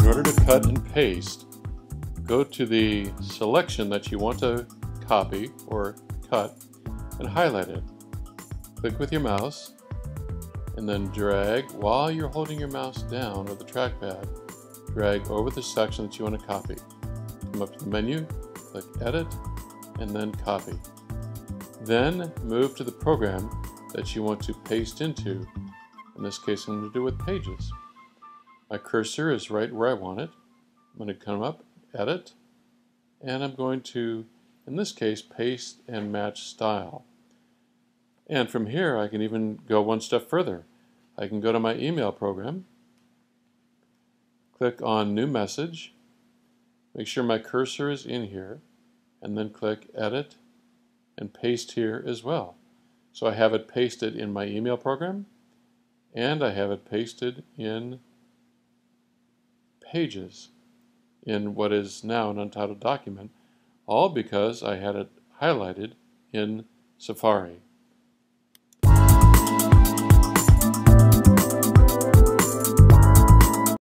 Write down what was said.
In order to cut and paste, go to the selection that you want to copy or cut and highlight it. Click with your mouse and then drag while you're holding your mouse down or the trackpad. Drag over the section that you want to copy. Come up to the menu, click Edit, and then Copy. Then move to the program that you want to paste into. In this case, I'm going to do with Pages. My cursor is right where I want it. I'm going to come up, edit, and I'm going to, in this case, paste and match style. And from here, I can even go one step further. I can go to my email program, click on New Message, make sure my cursor is in here, and then click Edit and paste here as well. So I have it pasted in my email program, and I have it pasted in pages in what is now an untitled document, all because I had it highlighted in Safari.